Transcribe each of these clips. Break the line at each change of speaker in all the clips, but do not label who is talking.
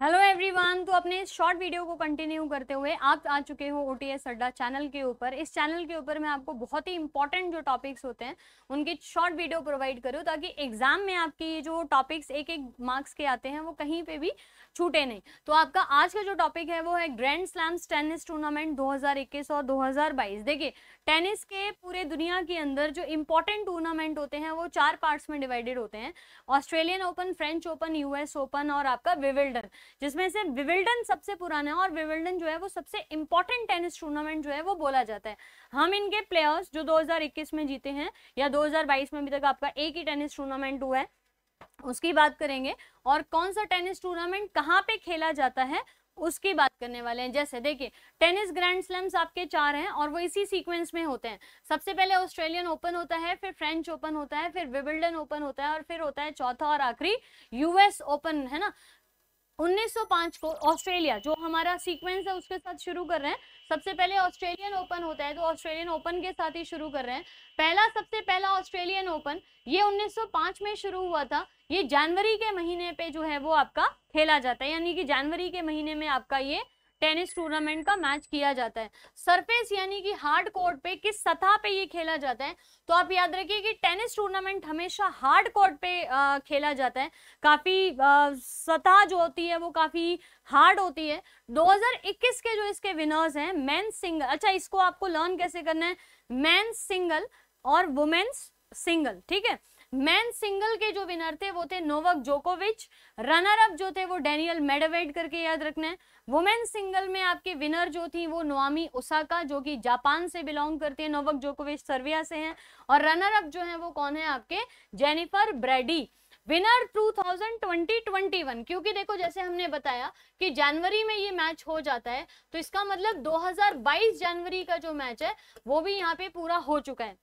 Hello everyone तो अपने short video को कंटिन्यू करते हुए आप आ चुके हो O T S Adda channel के ऊपर। इस चैनल के ऊपर मैं आपको बहुत ही इंपॉर्टेंट जो टॉपिक्स होते हैं, उनकी शॉर्ट वीडियो प्रोवाइड करूँ ताकि एग्ज़ाम में आपकी जो टॉपिक्स एक एक मार्क्स के आते हैं, वो कहीं पे भी छूटे नहीं। तो आपका आज का जो टॉपिक है, वो है ग्रैंड स्लैम्स टेनिस टूर्नामेंट 2021 और 2022 देखिए टेनिस के पूरे दुनिया के अंदर जो इंपॉर्टेंट टूर्नामेंट होते हैं, वो चार पार्ट्स में डिवाइडेड होते हैं। Australian Open French Open US Open और आपका विविल्डन जिसमें से विविल्डन सबसे पुराना है और विविल्डन जो है वो सबसे इम्पोर्टेंट टेनिस टूर्नामेंट जो है वो बोला जाता है। हम इनके प्लेयर्स जो 2021 में जीते हैं या 2022 में अभी तक आपका एक ही टेनिस टूर्नामेंट हुआ है, उसकी बात करेंगे। और कौन सा टेनिस टूर्नामेंट कहाँ पे खेला जाता है उसकी बात करने वाले हैं। जैसे देखिए, टेनिस ग्रैंड स्लैम्स आपके चार हैं और वो इसी सीक्वेंस में होते हैं। सबसे पहले ऑस्ट्रेलियन ओपन होता है, फिर फ्रेंच ओपन होता है, फिर विबल्डन ओपन होता है और फिर होता है चौथा और आखिरी यूएस ओपन, है ना? 1905 को ऑस्ट्रेलिया, जो हमारा सीक्वेंस है, उसके साथ शुरू कर रहे हैं। सबसे पहले ऑस्ट्रेलियन ओपन होता है तो ऑस्ट्रेलियन ओपन के साथ ही शुरू कर रहे हैं। पहला, सबसे पहला ऑस्ट्रेलियन ओपन, ये 1905 में शुरू हुआ था। ये जनवरी के महीने पे जो है वो आपका खेला जाता है। यानी कि जनवरी के महीने में आपका ये टेनिस टूर्नामेंट का मैच किया जाता है। सरफेस यानी कि हार्ड कोर्ट पे किस सतह पे ये खेला जाता है तो आप याद रखिए कि टेनिस टूर्नामेंट हमेशा हार्ड कोर्ट पे आ, खेला जाता है। काफ़ी सतह जो होती है वो काफ़ी हार्ड होती है। 2021 के जो इसके विनर्स हैं मेन सिंगल अच्छा इसको आपको लर्न कैसे करना है? मैन सिंगल और वुमेन्स सिंगल ठीक है? मैन सिंगल के जो विनर थे, वो थे नोवक जोकोविच। रनर अप जो थे, वो डेनियल मेडवेड करके याद रखना है। वुमेन सिंगल में आपके विनर जो थी, वो नोआमी ओसाका, जो कि जापान से बिलोंग करती है। नोवक जोकोविच सर्विया से हैं। और रनर अप जो है, वो कौन है आपके? जेनिफर ब्रेडी विनर 2020-21 क्योंकि देखो, जैसे हमने बताया कि जनवरी में ये मैच हो जाता है तो इसका मतलब 2022 जनवरी का जो मैच है, वो भी यहाँ पे पूरा हो चुका है।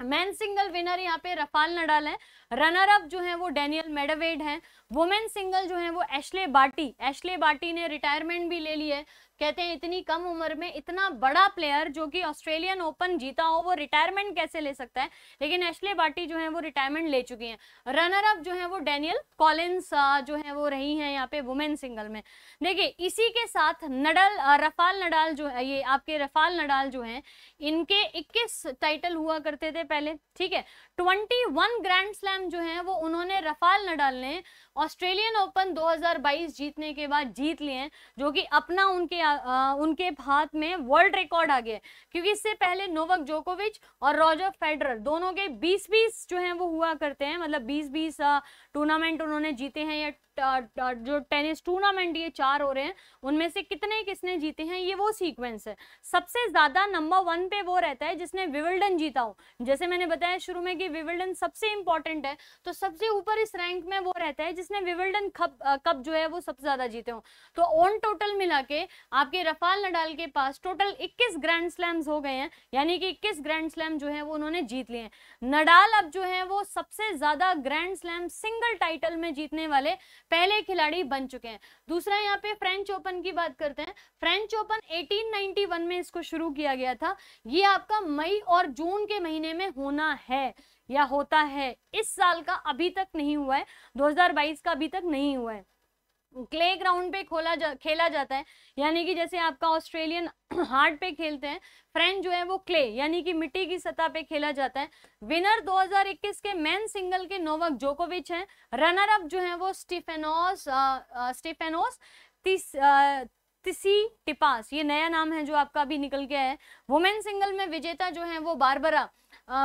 मैन सिंगल विनर यहाँ पे रफाल नडाल है। रनर अप जो है वो डेनियल मेडवेड है। वुमेन सिंगल जो है वो एशले बाटी एशले बाटी ने रिटायरमेंट भी ले ली है। कहते हैं, इतनी कम उम्र में इतना बड़ा प्लेयर जो कि ऑस्ट्रेलियन ओपन जीता हो, वो रिटायरमेंट कैसे ले सकता है? लेकिन एशले बाटी जो है, वो रिटायरमेंट ले चुकी हैं। रनर अप जो है, वो डेनियल कॉलिंस जो है, वो रही हैं यहाँ पे वुमेन सिंगल में। देखिए, इसी के साथ नडल रफाल नडाल जो है, ये आपके रफाल नडाल जो है, इनके 21 टाइटल हुआ करते थे पहले, ठीक है? 21 ग्रैंड स्लैम जो है, वो उन्होंने रफाल नडाल ने ऑस्ट्रेलियन ओपन 2022 जीतने के बाद जीत लिए जो कि अपना उनके उनके हाथ में वर्ल्ड रिकॉर्ड आ गया क्योंकि इससे पहले नोवक जोकोविच और रॉजर फेडरर दोनों के 20-20 जो हैं वो हुआ करते हैं। मतलब 20-20 टूर्नामेंट उन्होंने जीते हैं या जो टेनिस टूर्नामेंट ये चार हो रहे हैं, उनमें से कितने किसने जीते हैं, ये वो सीक्वेंस है। सबसे ज़्यादा नंबर वन पे वो रहता है जिसने विविल्डन जीता हो। जैसे मैंने बताया शुरू में कि विविल्डन सबसे इंपॉर्टेंट है तो सबसे ऊपर इस रैंक में वो रहता है जिसने विविल्डन कप कप जो है वो सबसे ज़्यादा जीते हो। तो ऑन टोटल मिला के आपके रफाल नडाल के पास टोटल इक्कीस ग्रैंड स्लैम्स हो गए हैं, यानी कि इक्कीस ग्रैंड स्लैम जो है वो उन्होंने जीत लिए नडाल अब जो है वो सबसे ज़्यादा ग्रैंड स्लैम सिंगल टाइटल में जीतने वाले पहले खिलाड़ी बन चुके हैं। दूसरा यहाँ पे फ्रेंच ओपन की बात करते हैं। फ्रेंच ओपन 1891 में इसको शुरू किया गया था। ये आपका मई और जून के महीने में होना है या होता है। इस साल का अभी तक नहीं हुआ है। 2022 का अभी तक नहीं हुआ है। क्ले ग्राउंड पे खोला जा, खेला जाता है। यानी कि जैसे आपका ऑस्ट्रेलियन हार्ड पे खेलते हैं फ्रेंच जो है वो क्ले यानी कि मिट्टी की सतह पे खेला जाता है। विनर 2021 के मेन सिंगल के नोवक जोकोविच हैं। रनर अप जो है वो स्टीफेनोस स्टीफेनोस तीस तिसी टिपास ये नया नाम है जो आपका अभी निकल गया है। वुमेन सिंगल में विजेता जो है वो बारबरा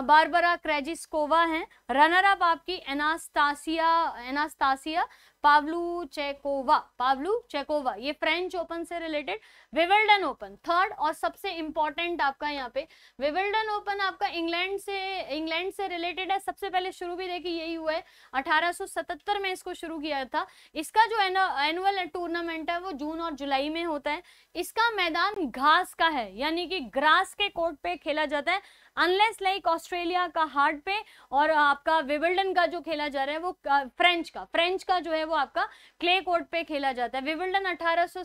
बारबरा क्रेजिस्कोवा हैं। रनर अप आपकी एनास्तासिया एनास्तासिया पावलू चेकोवा पावलू चेकोवा, ये फ्रेंच ओपन से रिलेटेड विविल्डन ओपन थर्ड और सबसे इंपॉर्टेंट आपका यहाँ पे विविल्डन ओपन आपका इंग्लैंड से इंग्लैंड से रिलेटेड है। सबसे पहले शुरू भी देखिए, यही हुआ है। 1877 में इसको शुरू किया था। इसका जो एनुअल टूर्नामेंट है, वो जून और जुलाई में होता है। इसका मैदान घास का है, यानी कि ग्रास के कोर्ट पे खेला जाता है। अनलेस लाइक ऑस्ट्रेलिया का हार्ड पे और आपका विविल्डन का जो खेला जा रहा है, वो फ्रेंच का। फ्रेंच का जो है वो आपका क्ले कोर्ट पे खेला जाता है। विविल्डन अठारह सौ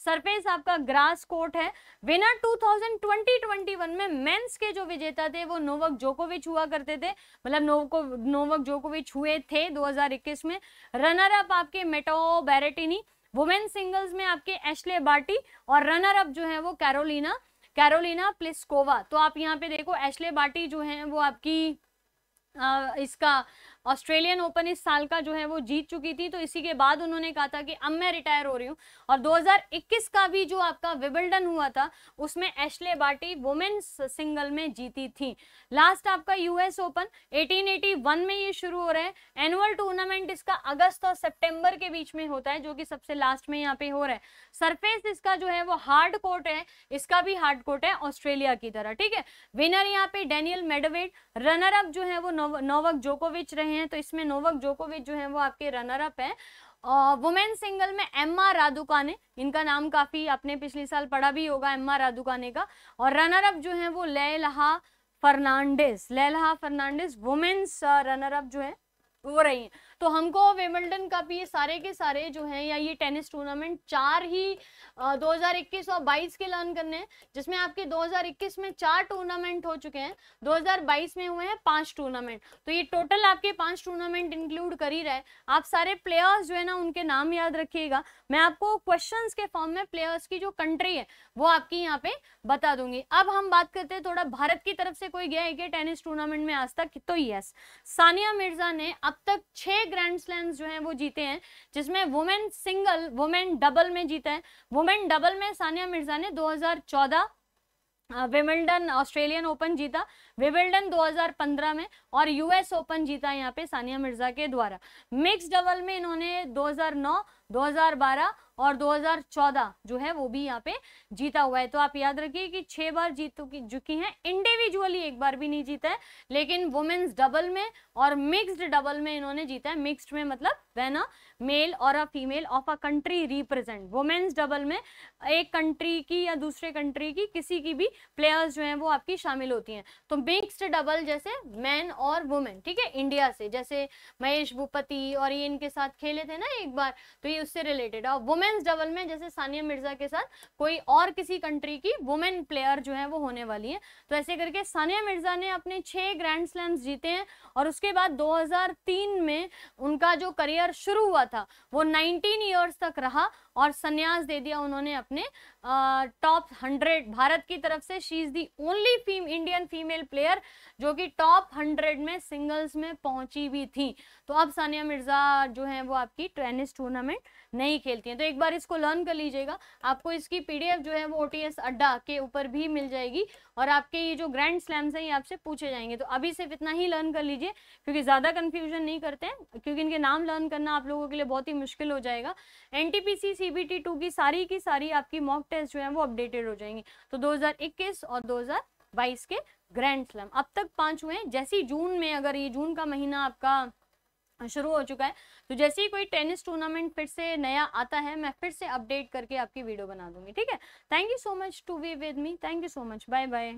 सरफेस आपका ग्रास कोर्ट है। विनर 2020-21 में मेंस के जो विजेता थे वो नोवक जोकोविच हुआ करते थे। मतलब नोवको नोवक जोकोविच हुए थे 2021 में। रनर अप आपके मेटो बैरेटिनी वुमेन सिंगल्स में आपके एशले बाटी और रनर अप जो है वो कैरोलिना कैरोलिना प्लिस्कोवा तो आप यहाँ पे देखो एशले बाटी जो है वो आपकी आ, इसका ऑस्ट्रेलियन ओपन इस साल का जो है वो जीत चुकी थी तो इसी के बाद उन्होंने कहा था कि अब मैं रिटायर हो रही हूँ। और 2021 का भी जो आपका विबल्डन हुआ था, उसमें एशले बाटी वुमेन्स सिंगल में जीती थी। लास्ट आपका यूएस ओपन 1881 में ये शुरू हो रहा है। एनुअल टूर्नामेंट इसका अगस्त और सेप्टेम्बर के बीच में होता है, जो कि सबसे लास्ट में यहाँ पे हो रहा है। सरफेस इसका जो है वो हार्ड कोर्ट है, इसका भी हार्ड कोर्ट है ऑस्ट्रेलिया की तरह, ठीक है? विनर यहाँ पे डेनियल मेडवेट रनर अप जो है वो नोवक जोकोविच रहे हैं तो इसमें नोवक जोकोविच जो है वो आपके रनर अप है वुमेन सिंगल में एम आर राधुकाने इनका नाम काफ़ी आपने पिछले साल पढ़ा भी होगा एम आर राधुकाने का। और रनर अप जो है वो Leylah Fernandez Leylah Fernandez women's runner up जो है, वो रही हैं। तो हमको विमल्डन कप ये सारे के सारे जो हैं या ये टेनिस टूर्नामेंट चार ही आ, 2021 और 22 के लर्न करने हैं जिसमें आपके 2021 में चार टूर्नामेंट हो चुके हैं 2022 में हुए हैं पाँच टूर्नामेंट। तो ये टोटल आपके पाँच टूर्नामेंट इंक्लूड कर ही रहे आप सारे प्लेयर्स जो है ना उनके नाम याद रखिएगा। मैं आपको क्वेश्चन के फॉर्म में प्लेयर्स की जो कंट्री है वो आपकी यहाँ पे बता दूँगी। अब हम बात करते हैं थोड़ा भारत की तरफ़ से कोई गया है क्या टेनिस टूर्नामेंट में आज तक? तो यस सानिया मिर्ज़ा ने अब तक छह ग्रैंड स्लैम्स जो हैं वो जीते हैं, जिसमें वुमेन सिंगल वुमेन डबल में जीता है। वुमेन डबल में सानिया मिर्ज़ा ने 2014 विमिल्डन ऑस्ट्रेलियन ओपन जीता विमिल्डन 2015 में और यूएस ओपन जीता यहाँ पे सानिया मिर्ज़ा के द्वारा। मिक्स डबल में इन्होंने 2009 2012 और 2014 जो है वो भी यहाँ पे जीता हुआ है। तो आप याद रखिए कि छह बार जीत चुकी हैं। इंडिविजुअली एक बार भी नहीं जीता है, लेकिन वुमेन्स डबल में और मिक्स्ड डबल में इन्होंने जीता है। मिक्स्ड में मतलब अ मेल और a female of a country represent women's double में एक कंट्री की या दूसरे कंट्री की किसी की भी प्लेयर्स जो हैं वो आपकी शामिल होती हैं। तो मिक्स्ड डबल जैसे मैन और वुमेन ठीक है इंडिया से। जैसे महेश भूपति और ये इनके साथ खेले थे ना एक बार तो ये उससे रिलेटेड और वुमेन्स डबल में जैसे सानिया मिर्ज़ा के साथ कोई और किसी कंट्री की वुमेन प्लेयर जो है वो होने वाली है। तो ऐसे करके सानिया मिर्ज़ा ने अपने छह ग्रैंड स्लैम्स जीते हैं और उसके बाद 2003 में उनका जो करियर शुरू हुआ था, वो 19 इयर्स तक रहा और संन्यास दे दिया उन्होंने अपने टॉप हंड्रेड भारत की तरफ़ से। She is the only fem Indian female player जो कि टॉप हंड्रेड में सिंगल्स में पहुँची भी थी। तो अब सानिया मिर्ज़ा जो है वो आपकी टेनिस टूर्नामेंट नहीं खेलती हैं। तो एक बार इसको लर्न कर लीजिएगा। आपको इसकी पीडीएफ जो है वो ओटीएस अड्डा के ऊपर भी मिल जाएगी और आपके ये जो ग्रैंड स्लैम्स हैं ये आपसे पूछे जाएँगे। तो अभी सिर्फ़ इतना ही लर्न कर लीजिए, क्योंकि ज़्यादा कन्फ्यूज़न नहीं करते हैं, क्योंकि इनके नाम लर्न करना आप लोगों के लिए बहुत ही मुश्किल हो जाएगा। एन टी की सारी की सारी आपकी मॉक टेस्ट जो है वो अपडेटेड हो जाएँगी। तो दो हज़ार इक्कीस और दो बाईस के ग्रैंड स्लैम अब तक पाँच हुए हैं। जैसी जून में अगर ये जून का महीना आपका शुरू हो चुका है। तो जैसे ही कोई टेनिस टूर्नामेंट फिर से नया आता है, मैं फिर से अपडेट करके आपकी वीडियो बना दूँगी, ठीक है? Thank you so much to be with me thank you so much bye bye